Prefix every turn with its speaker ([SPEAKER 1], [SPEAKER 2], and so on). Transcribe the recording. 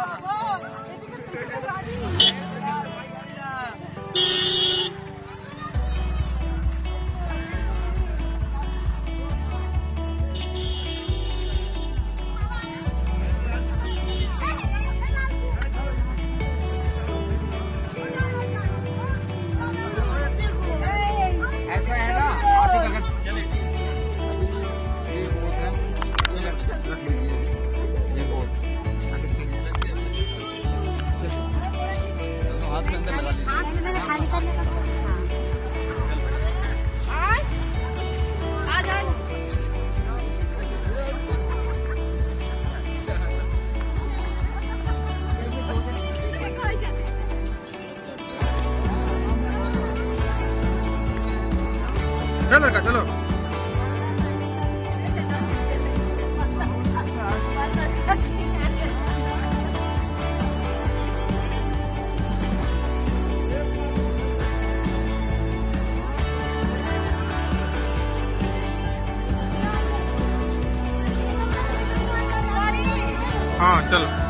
[SPEAKER 1] Come on. हाथ में अंदर लगा लीजिए
[SPEAKER 2] मैंने खाली करने का हाँ। आ जाओ।
[SPEAKER 1] चलो चलो। हाँ चलो।